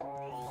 Oh.